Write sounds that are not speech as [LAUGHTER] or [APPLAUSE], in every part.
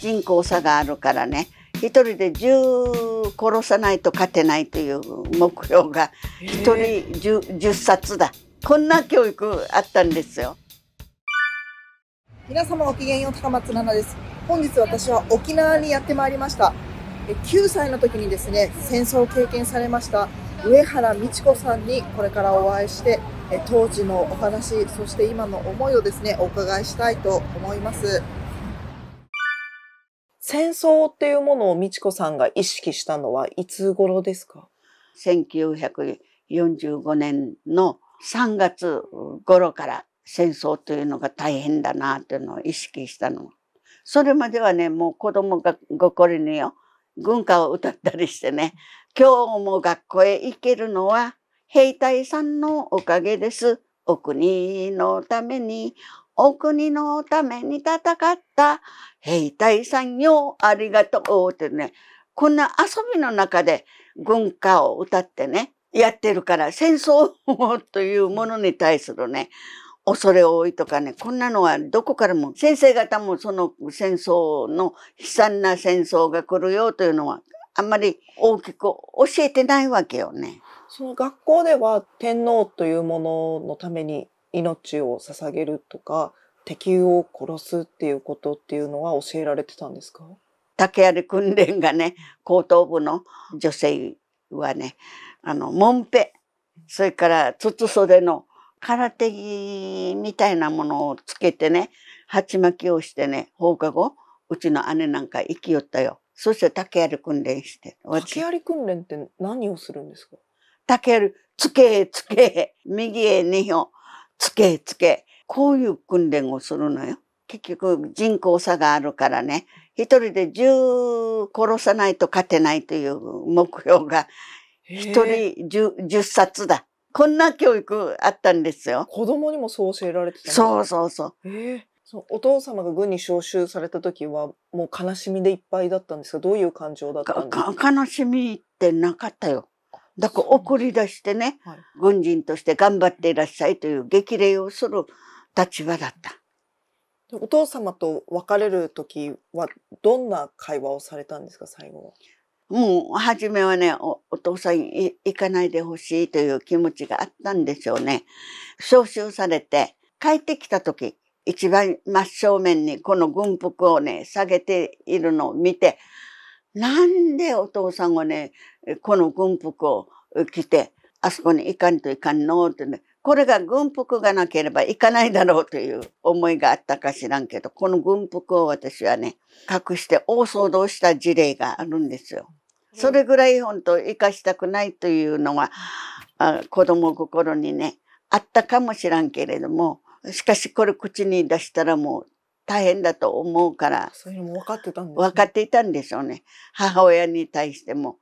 人口差があるからね。一人で10殺さないと勝てないという目標が一人 10, 10冊だ。こんな教育あったんですよ。皆様ごきげんよう高松菜奈です。本日私は沖縄にやってまいりました。9歳の時にですね戦争を経験されました上原美智子さんにこれからお会いして当時のお話そして今の思いをですねお伺いしたいと思います戦争っていうものを美智子さんが意識したのはいつ頃ですか？1945年の3月頃から戦争というのが大変だなというのを意識したの。それまではね、もう子供が心によ、軍歌を歌ったりしてね、今日も学校へ行けるのは兵隊さんのおかげです。お国のために、お国のために戦った兵隊さんよ、ありがとうってね、こんな遊びの中で軍歌を歌ってね、やってるから戦争というものに対するね、恐れ多いとかね、こんなのはどこからも、先生方もその戦争の悲惨な戦争が来るよというのは、あんまり大きく教えてないわけよね。その学校では天皇というもののために命を捧げるとか、敵を殺すっていうことっていうのは教えられてたんですか？竹槍訓練がね、高等部の女性はね、あの、もんぺ、それから筒袖の空手着みたいなものをつけてね、鉢巻きをしてね、放課後、うちの姉なんか生きよったよ。そして竹槍訓練して。竹槍訓練って何をするんですか？竹槍、つけ、つけ、右へ二歩、つけ、つけ。こういう訓練をするのよ。結局人口差があるからね、一人で10殺さないと勝てないという目標が、一人 10, 10冊だ。こんな教育あったんですよ。子供にもそう教えられてたそうそうそう。えー、お父様が軍に召集された時はもう悲しみでいっぱいだったんですか？どういう感情だったんですか悲しみってなかったよ。だから送り出してね、はい、軍人として頑張っていらっしゃいという激励をする立場だった。お父様と別れる時はどんな会話をされたんですか最後は？もう初めはねお、お父さん行かないでほしいという気持ちがあったんでしょうね。召集されて帰ってきた時、一番真正面にこの軍服をね、下げているのを見て、なんでお父さんがね、この軍服を着て、あそこに行かんといかんのってね、これが軍服がなければ行かないだろうという思いがあったか知らんけど、この軍服を私はね、隠して大騒動した事例があるんですよ。それぐらい本当生かしたくないというのは、あ子供心にね、あったかもしらんけれども、しかしこれ口に出したらもう大変だと思うから。そういうのも分かってたんです、ね、分かっていたんでしょうね。母親に対しても、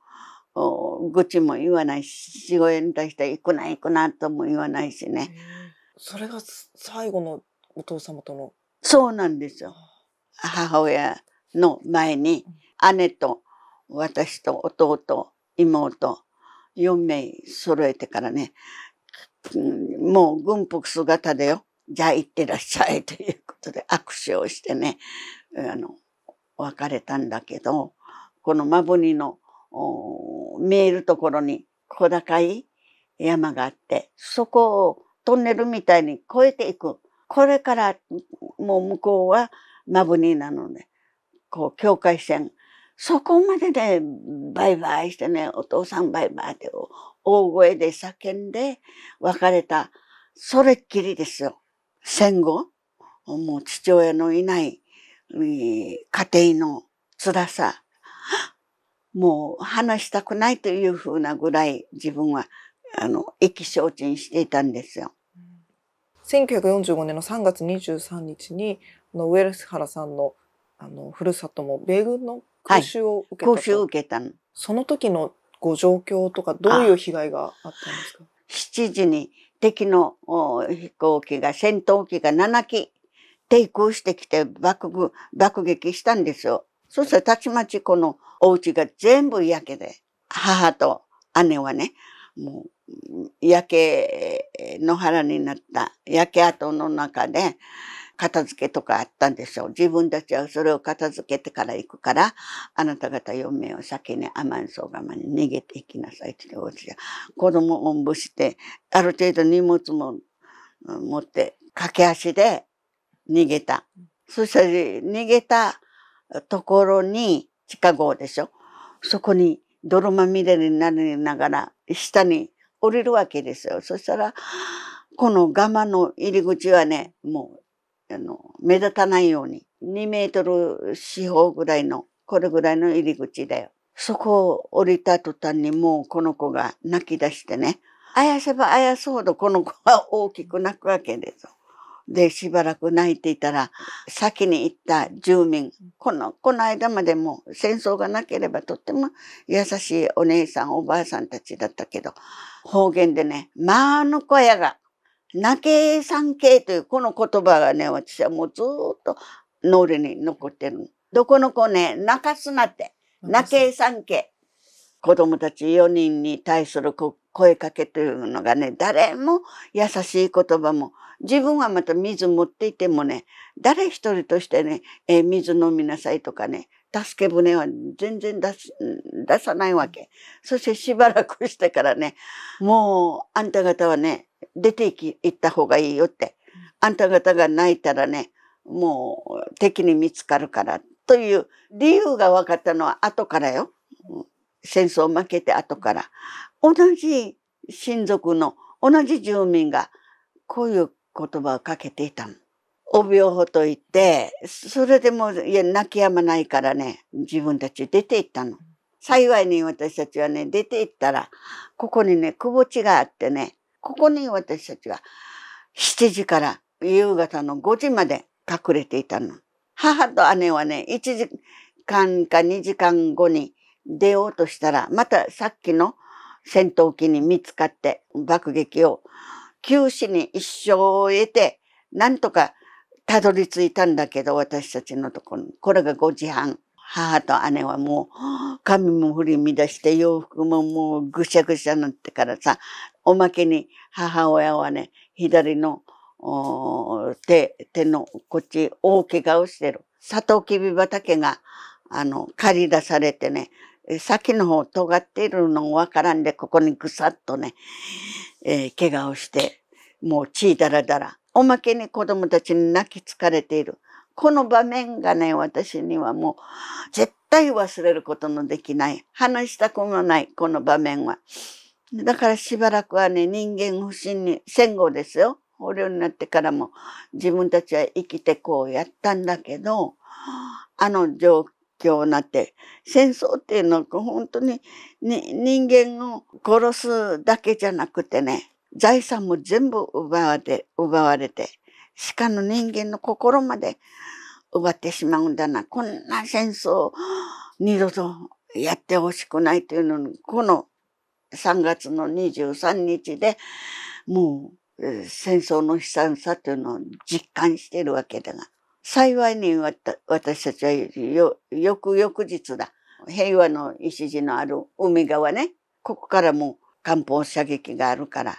愚痴も言わないし、父親に対して行くな行くなとも言わないしね。それが最後のお父様との。そうなんですよ。母親の前に姉と私と弟、妹、4名揃えてからね、もう軍服姿でよ、じゃあ行ってらっしゃいということで握手をしてね、あの、別れたんだけど、このマブニの見えるところに小高い山があって、そこをトンネルみたいに越えていく。これからもう向こうはマブニなので、こう境界線そこまでね、バイバイしてね、お父さんバイバイって大声で叫んで別れた。それっきりですよ。戦後、もう父親のいない家庭の辛さ、[GASPS] もう話したくないというふうなぐらい自分は、あの、意気消沈していたんですよ。1945年の3月23日に、の上原さんのあのふるさとも米軍の空襲を受けた、はい、空襲を受けたの。その時のご状況とかどういう被害があったんですか ?7 時に敵の飛行機が、戦闘機が7機抵抗してきて爆爆撃したんですよ。そしたらたちまちこのお家が全部焼けで、母と姉はね、もう焼け野原になった焼け跡の中で片付けとかあったんでしょう。自分たちはそれを片付けてから行くから、あなた方4名を先にアマンソーガマに逃げていきなさいって言って子供をおんぶして、ある程度荷物も持って駆け足で逃げた。そして逃げたところに地下壕でしょ。そこに泥まみれになりながら下に降りるわけですよ。そしたら、このガマの入り口はね、もう、あの、目立たないように、2メートル四方ぐらいの、これぐらいの入り口だよ。そこを降りた途端にもうこの子が泣き出してね、あやせばあやすほどこの子は大きく泣くわけですよ。で、しばらく泣いていたら、先に行った住民、この、この間までも戦争がなければとっても優しいお姉さん、おばあさんたちだったけど、方言でね、まあの小屋が、泣け三景というこの言葉がね、私はもうずっと脳裏に残ってる。どこの子ね、泣かすなって。泣け三景。子供たち4人に対する声かけというのがね、誰も優しい言葉も、自分はまた水持っていてもね、誰一人としてね、えー、水飲みなさいとかね、助け舟は全然出す、出さないわけ。そしてしばらくしてからね、もうあんた方はね、出て行き、行った方がいいよって。あんた方が泣いたらね、もう敵に見つかるからという理由が分かったのは後からよ。戦争負けて後から。同じ親族の同じ住民がこういう言葉をかけていたの。お病法と言って、それでも、いや、泣き止まないからね、自分たち出て行ったの。幸いに私たちはね、出て行ったら、ここにね、くぼ地があってね、ここに私たちは7時から夕方の5時まで隠れていたの。母と姉はね、1時間か2時間後に出ようとしたら、またさっきの戦闘機に見つかって爆撃を休止に一生を得て、なんとかたどり着いたんだけど、私たちのところに。これが5時半。母と姉はもう、髪も振り乱して、洋服ももうぐしゃぐしゃになってからさ、おまけに母親はね、左の手、手のこっち大怪我をしてる。サトウキビ畑が、あの、借り出されてね、先の方尖っているのわからんで、ここにぐさっとね、えー、怪我をして、もう血だらだら。おまけに子供たちに泣き疲れている。この場面がね、私にはもう絶対忘れることのできない。話したくもない、この場面は。だからしばらくはね、人間不信に、戦後ですよ。捕虜になってからも自分たちは生きてこうやったんだけど、あの状況況になって、戦争っていうのは本当にに人間を殺すだけじゃなくてね、財産も全部奪われ奪われて、しかの人間の心まで奪ってしまうんだな。こんな戦争二度とやってほしくないというのに、この3月の23日でもう戦争の悲惨さというのを実感しているわけだが、幸いに私たちはよ、翌々日だ。平和の礎のある海側ね。ここからも艦砲射撃があるから、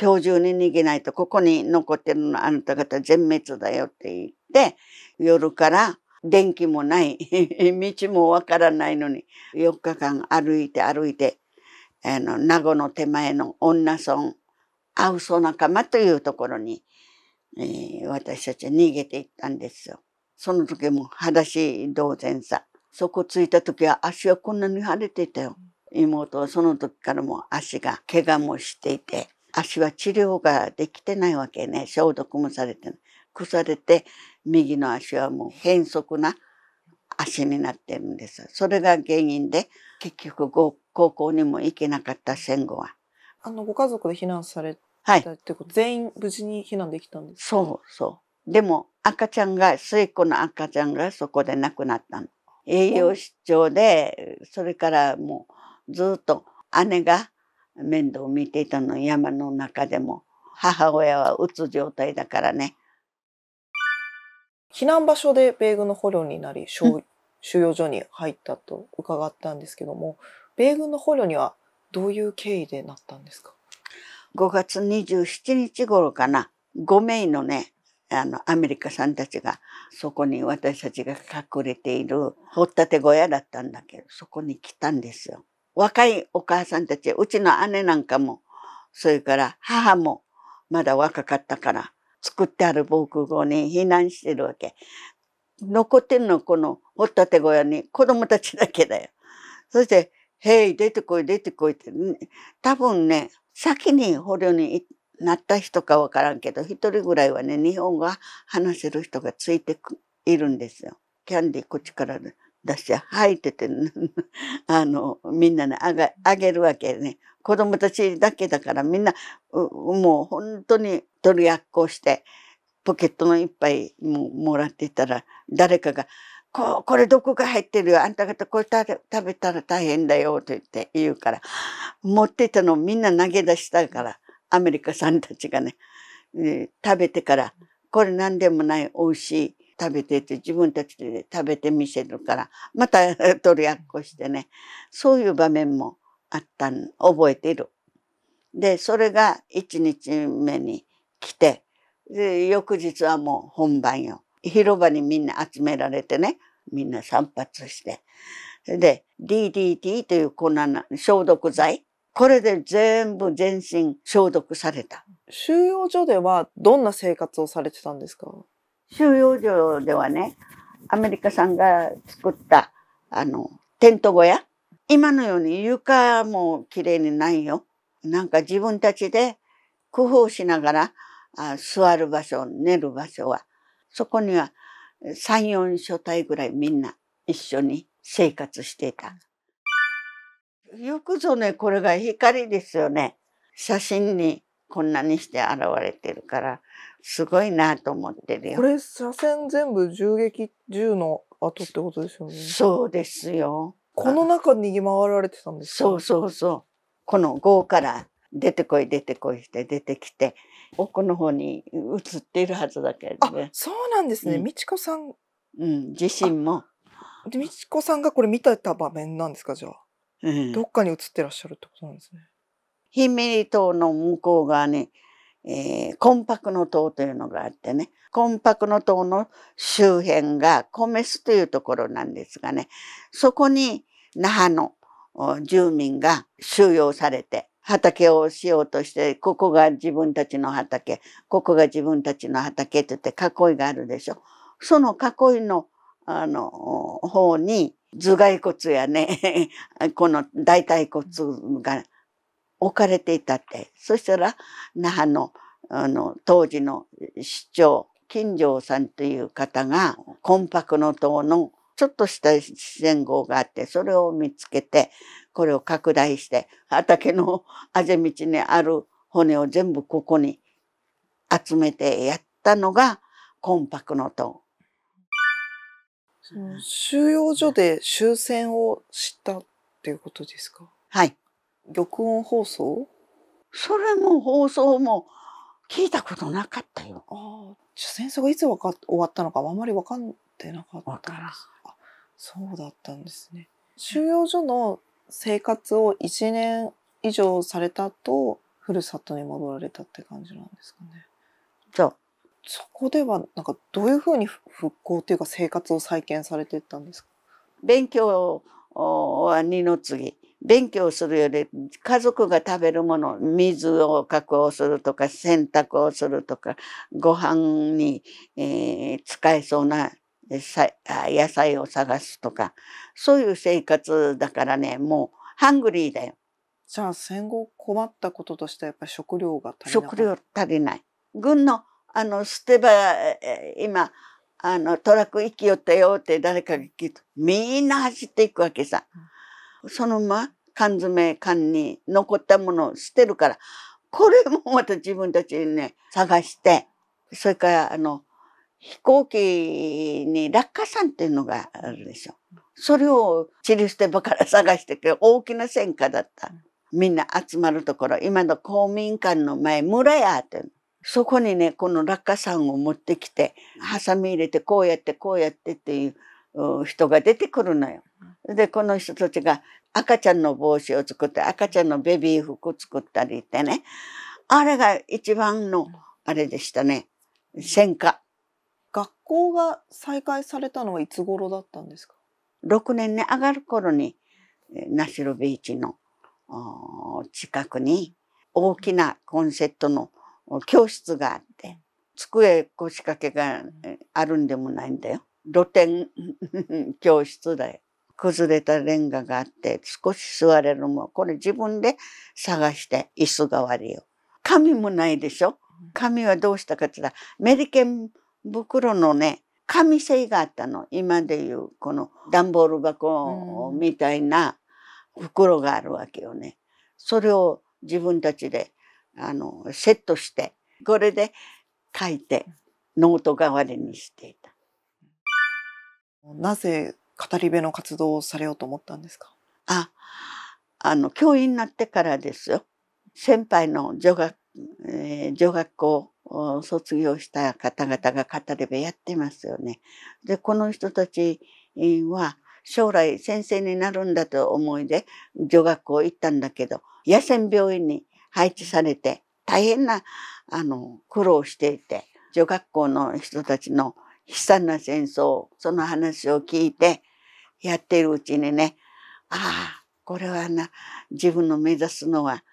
今日中に逃げないとここに残ってるのあなた方全滅だよって言って、夜から電気もない、[LAUGHS] 道もわからないのに、4日間歩いて歩いて、あの、名護の手前の女村、アウソ仲間というところに、えー、私たちは逃げていったんですよ。その時も裸足同然さ。そこ着いた時は足はこんなに腫れていたよ。妹はその時からも足が怪我もしていて、足は治療ができてないわけね。消毒もされてない。腐れて、右の足はもう変則な足になってるんです。それが原因で、結局高校にも行けなかった戦後は。あの、ご家族で避難されはい。ってこと全員無事に避難できたんですかそうそう。でも赤ちゃんが、末っ子の赤ちゃんがそこで亡くなったの。栄養失調で、それからもうずっと姉が面倒を見ていたの、山の中でも。母親はうつ状態だからね。避難場所で米軍の捕虜になり、収容所に入ったと伺ったんですけども、米軍の捕虜にはどういう経緯でなったんですか？5月27日頃かな、5名のね、あの、アメリカさんたちが、そこに私たちが隠れている、掘ったて小屋だったんだけど、そこに来たんですよ。若いお母さんたち、うちの姉なんかも、それから母も、まだ若かったから、作ってある防空壕に避難してるわけ。残ってんのこの掘ったて小屋に子供たちだけだよ。そして、へい、出てこい、出てこいって、多分ね、先に捕虜になった人かわからんけど、一人ぐらいはね、日本語話せる人がついているんですよ。キャンディーこっちから出して吐いてて、[LAUGHS] あの、みんなね、あげあげるわけね。子供たちだけだからみんな、もう本当に取りやっこして、ポケットの一杯ももらってたら、誰かが、ここれどこが入ってる？よ。あんた方これ食べたら大変だよ。と言って言うから、持ってたのをみんな投げ出したから、アメリカさんたちがね、食べてから、これ何でもない美味しい食べてって自分たちで食べてみせるから、また取りやっこしてね、そういう場面もあったん、覚えている。で、それが1日目に来て、で、翌日はもう本番よ。広場にみんな集められてね、みんな散髪して。で、DDT という粉な消毒剤。これで全部全身消毒された。収容所ではどんな生活をされてたんですか？収容所ではね、アメリカさんが作った、あの、テント小屋。今のように床も綺麗にないよ。なんか自分たちで工夫しながらあ座る場所、寝る場所はそこには3、4所帯ぐらいみんな一緒に生活していた。よくぞね、これが光ですよね。写真にこんなにして現れてるから、すごいなと思ってるよ。これ、車線全部銃撃、銃の跡ってことですよね。そうですよ。この中に逃げ回られてたんですかそうそうそう。この号から出てこい出てこいして出てきて、奥の方に映っているはずだけどね。あ、そうなんですね。美智子さん。うん、自身も。美智子さんがこれ見た場面なんですか、じゃあ。うん、どっかに映ってらっしゃるってことなんですね。ヒメリ島の向こう側に、えー、コンパクの島というのがあってね、コンパクの島の周辺がコメスというところなんですがね、そこに那覇の住民が収容されて、畑をしようとして、ここが自分たちの畑、ここが自分たちの畑って言って囲いがあるでしょ。その囲いの、あの、方に頭蓋骨やね、[LAUGHS] この大腿骨が置かれていたって。そしたら、那覇の、あの、当時の市長、金城さんという方が、コンパクの塔のちょっとした自然号があって、それを見つけて、これを拡大して、畑のあぜ道にある骨を全部ここに集めてやったのが、コンパクの塔。収容所で終戦をしたっていうことですか？はい。玉音放送？それも放送も聞いたことなかったよ。ああ、戦争がいつ終わったのかあまり分かってなかったんです。そうだったんですね。収容所の生活を1年以上されたと、ふるさとに戻られたって感じなんですかね。そう。そこでは、なんかどういうふうに復興っていうか生活を再建されていったんですか？勉強は二の次。勉強するより家族が食べるもの、水を確保するとか、洗濯をするとか、ご飯に、えー、使えそうな野菜を探すとか、そういう生活だからね、もうハングリーだよ。じゃあ戦後困ったこととしてやっぱり食料が足りない食料足りない。軍のあの捨て場、今、あのトラック行きよったよって誰かが聞いて、みんな走っていくわけさ。そのまま缶詰缶に残ったものを捨てるから、これもまた自分たちにね、探して、それからあの、飛行機に落下傘っていうのがあるでしょ。それをチリ捨て場から探してく大きな戦火だった。みんな集まるところ、今の公民館の前、村屋って。そこにね、この落下傘を持ってきて、ハサミ入れて、こうやって、こうやってっていう人が出てくるのよ。で、この人たちが赤ちゃんの帽子を作って、赤ちゃんのベビー服作ったりってね。あれが一番の、あれでしたね。戦火。学校が再開されたのはいつ頃だったんですか？6年に上がる頃に、ナシロビーチの近くに大きなコンセットの教室があって、机腰掛けがあるんでもないんだよ。露天 [LAUGHS] 教室だよ。崩れたレンガがあって少し座れるもこれ自分で探して椅子代わりを。紙もないでしょ？紙はどうしたかって言ったらメリケン袋のね紙製があったの今でいうこの段ボール箱みたいな袋があるわけよね。それを自分たちであのセットしてこれで書いてノート代わりにしていた。なぜ語り部の活動をされようと思ったんですか？あ、あの教員になってからですよ。先輩の女学、えー、女学校を卒業した方々が語り部やってますよね。で、この人たちは将来先生になるんだと思いで女学校行ったんだけど、野戦病院に配置されて大変なあの苦労していて、女学校の人たちの悲惨な戦争、その話を聞いてやっているうちにね、ああ、これはな、自分の目指すのは、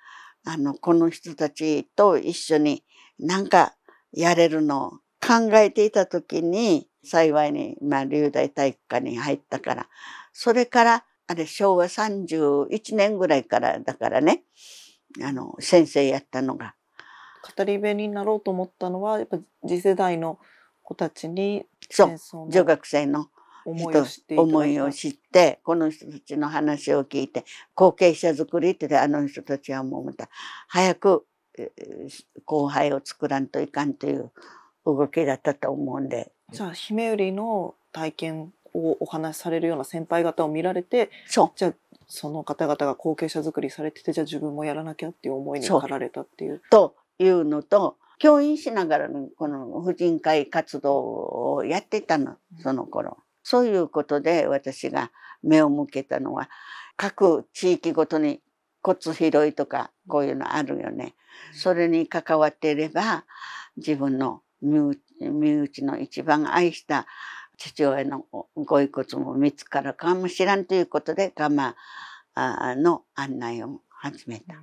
あの、この人たちと一緒になんかやれるのを考えていた時に、幸いに、まあ、流大体育館に入ったから、それから、あれ、昭和31年ぐらいからだからね、あの、先生やったのが。語り部になろうと思ったのは、やっぱ次世代の子たちにそう女学生の思いを知って思いを知ってこの人たちの話を聞いて後継者作りってあの人たちはもうまた早く後輩を作らんといかんという動きだったと思うんで。じゃあ姫売りの体験をお話しされるような先輩方を見られてそうじゃあその方々が後継者作りされててじゃあ自分もやらなきゃっていう思いに駆られたっていう。というのと教員しながらのこの婦人会活動をやってたの、その頃。そういうことで私が目を向けたのは、各地域ごとに骨拾いとかこういうのあるよね。それに関わっていれば、自分の身内の一番愛した父親のご遺骨も見つかるかもしらんということで、ガマの案内を始めた。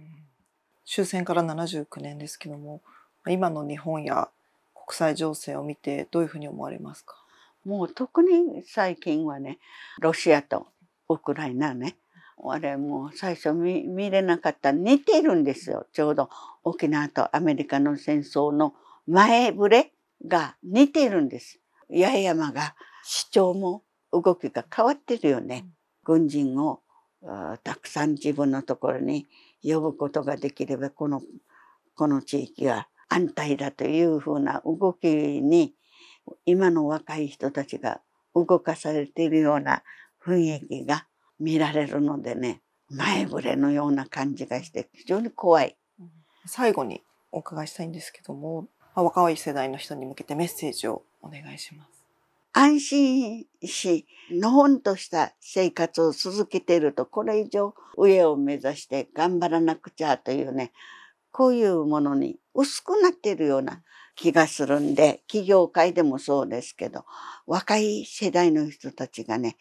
終戦から79年ですけども、今の日本や国際情勢を見てどういうふうに思われますか？もう特に最近はねロシアとウクライナねあれもう最初見見れなかった。似てるんですよ。ちょうど沖縄とアメリカの戦争の前触れが似てるんです。八重山が主張も動きが変わってるよね、軍人をたくさん自分のところに呼ぶことができればこのこの地域は安泰だというふうな動きに今の若い人たちが動かされているような雰囲気が見られるのでね前触れのような感じがして非常に怖い。最後にお伺いしたいんですけども若い世代の人に向けてメッセージをお願いします。安心し、のほんとした生活を続けていると、これ以上上を目指して頑張らなくちゃというね、こういうものに薄くなっているような気がするんで、企業界でもそうですけど、若い世代の人たちがね、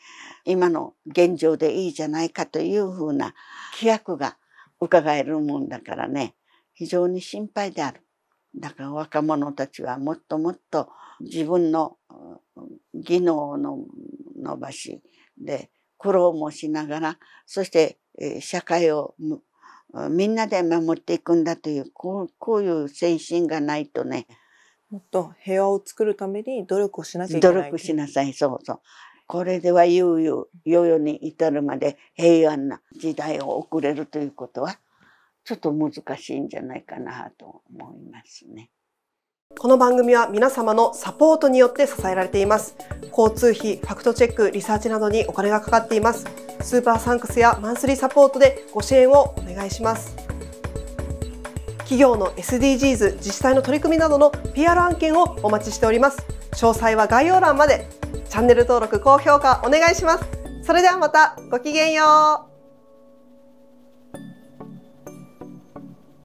今の現状でいいじゃないかというふうな規約が伺えるもんだからね、非常に心配である。だから若者たちはもっともっと自分の技能の伸ばしで苦労もしながら、そして社会をみんなで守っていくんだというこうこういう精神がないとねもっと平和を作るために努力をしなきゃいけない努力しなさい。そうそう。これでは悠々世々に至るまで平安な時代を送れるということはちょっと難しいんじゃないかなと思いますね。この番組は皆様のサポートによって支えられています。交通費、ファクトチェック、リサーチなどにお金がかかっています。スーパーサンクスやマンスリーサポートでご支援をお願いします。企業の SDGs、自治体の取り組みなどの PR 案件をお待ちしております。詳細は概要欄まで。チャンネル登録、高評価お願いします。それではまたごきげんよう。